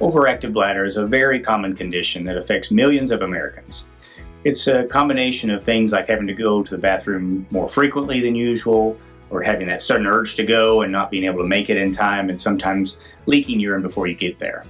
Overactive bladder is a very common condition that affects millions of Americans. It's a combination of things like having to go to the bathroom more frequently than usual, or having that sudden urge to go and not being able to make it in time, and sometimes leaking urine before you get there.